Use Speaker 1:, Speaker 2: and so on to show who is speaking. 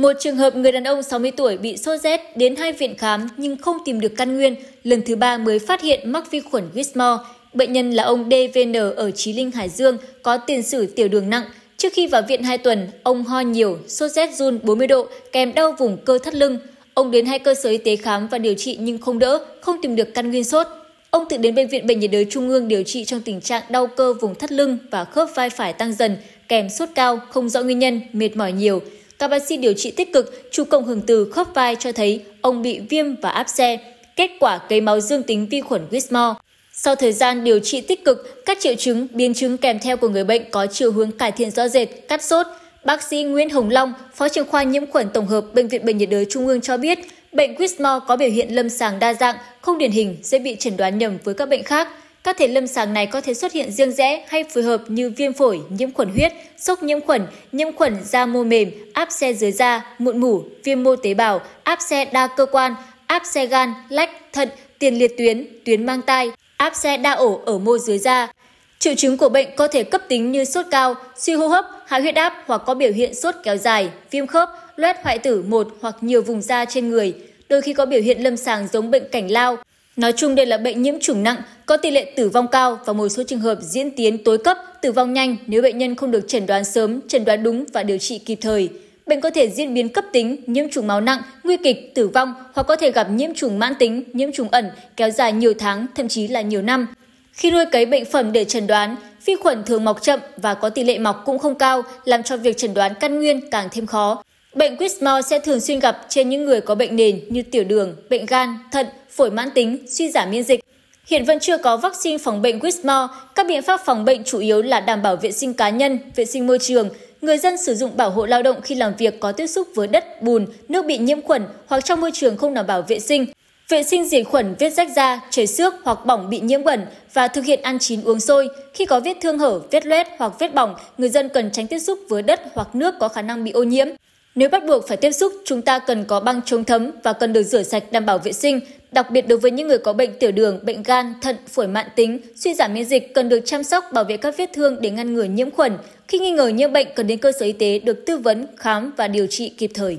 Speaker 1: Một trường hợp người đàn ông 60 tuổi bị sốt rét đến hai viện khám nhưng không tìm được căn nguyên, lần thứ ba mới phát hiện mắc vi khuẩn Whitmore. Bệnh nhân là ông DVN ở Chí Linh, Hải Dương, có tiền sử tiểu đường nặng. Trước khi vào viện 2 tuần, ông ho nhiều, sốt rét run 40 độ, kèm đau vùng cơ thắt lưng. Ông đến hai cơ sở y tế khám và điều trị nhưng không đỡ, không tìm được căn nguyên sốt. Ông tự đến Bệnh viện Bệnh nhiệt đới Trung ương điều trị trong tình trạng đau cơ vùng thắt lưng và khớp vai phải tăng dần, kèm sốt cao, không rõ nguyên nhân, mệt mỏi nhiều. Các bác sĩ điều trị tích cực, chụp cộng hưởng từ khớp vai cho thấy ông bị viêm và áp xe. Kết quả cấy máu dương tính vi khuẩn Whitmore. Sau thời gian điều trị tích cực, các triệu chứng, biến chứng kèm theo của người bệnh có chiều hướng cải thiện rõ rệt, cắt sốt. Bác sĩ Nguyễn Hồng Long, Phó trưởng khoa nhiễm khuẩn tổng hợp Bệnh viện Bệnh nhiệt đới Trung ương cho biết, bệnh Whitmore có biểu hiện lâm sàng đa dạng, không điển hình, dễ bị chẩn đoán nhầm với các bệnh khác. Các thể lâm sàng này có thể xuất hiện riêng rẽ hay phối hợp như viêm phổi, nhiễm khuẩn huyết, sốc nhiễm khuẩn, nhiễm khuẩn da mô mềm, áp xe dưới da, mụn mủ, viêm mô tế bào, áp xe đa cơ quan, áp xe gan, lách, thận, tiền liệt tuyến, tuyến mang tai, áp xe đa ổ ở mô dưới da. Triệu chứng của bệnh có thể cấp tính như sốt cao, suy hô hấp, hạ huyết áp hoặc có biểu hiện sốt kéo dài, viêm khớp, loét hoại tử một hoặc nhiều vùng da trên người. Đôi khi có biểu hiện lâm sàng giống bệnh cảnh lao, Nói chung đây là bệnh nhiễm trùng nặng, có tỷ lệ tử vong cao và một số trường hợp diễn tiến tối cấp, tử vong nhanh nếu bệnh nhân không được chẩn đoán sớm, chẩn đoán đúng và điều trị kịp thời. Bệnh có thể diễn biến cấp tính, nhiễm trùng máu nặng, nguy kịch, tử vong hoặc có thể gặp nhiễm trùng mãn tính, nhiễm trùng ẩn, kéo dài nhiều tháng, thậm chí là nhiều năm. Khi nuôi cấy bệnh phẩm để chẩn đoán, vi khuẩn thường mọc chậm và có tỷ lệ mọc cũng không cao, làm cho việc chẩn đoán căn nguyên càng thêm khó. Bệnh Quistmore sẽ thường xuyên gặp trên những người có bệnh nền như tiểu đường, bệnh gan, thận, phổi mãn tính, suy giảm miễn dịch. Hiện vẫn chưa có vaccine phòng bệnh Quistmore. các biện pháp phòng bệnh chủ yếu là đảm bảo vệ sinh cá nhân, vệ sinh môi trường, người dân sử dụng bảo hộ lao động khi làm việc có tiếp xúc với đất, bùn, nước bị nhiễm khuẩn hoặc trong môi trường không đảm bảo vệ sinh, vệ sinh diệt khuẩn vết rách da, chảy xước hoặc bỏng bị nhiễm bẩn và thực hiện ăn chín uống sôi. Khi có vết thương hở, vết loét hoặc vết bỏng, người dân cần tránh tiếp xúc với đất hoặc nước có khả năng bị ô nhiễm. Nếu bắt buộc phải tiếp xúc, chúng ta cần có băng chống thấm và cần được rửa sạch đảm bảo vệ sinh. Đặc biệt đối với những người có bệnh tiểu đường, bệnh gan, thận, phổi mãn tính, suy giảm miễn dịch cần được chăm sóc bảo vệ các vết thương để ngăn ngừa nhiễm khuẩn. Khi nghi ngờ nhiễm bệnh cần đến cơ sở y tế được tư vấn, khám và điều trị kịp thời.